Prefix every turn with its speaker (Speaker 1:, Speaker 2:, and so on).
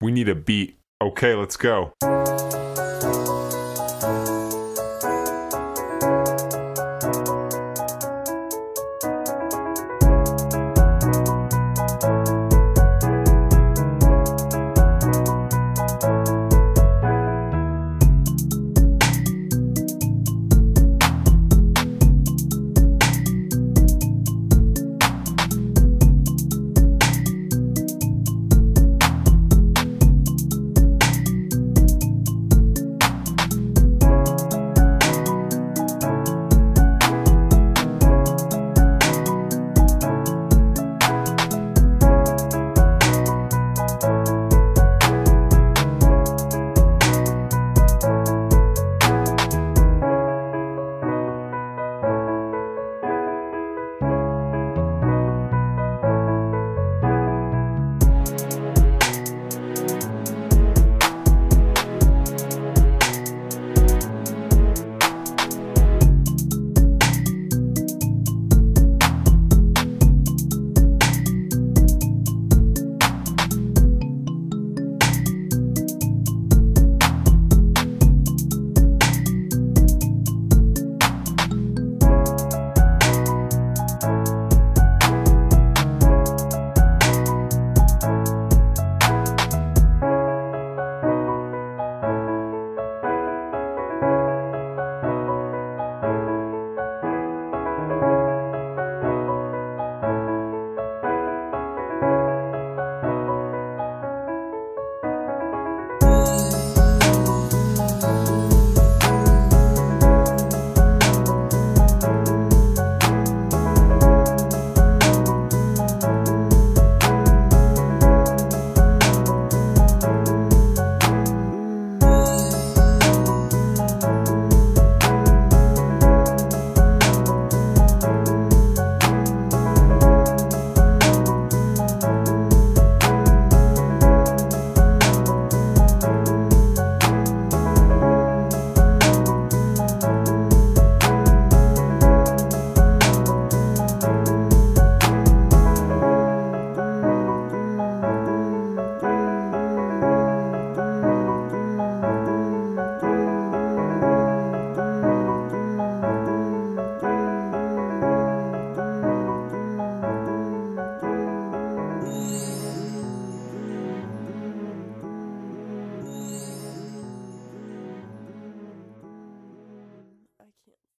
Speaker 1: We need a beat. Okay, let's go.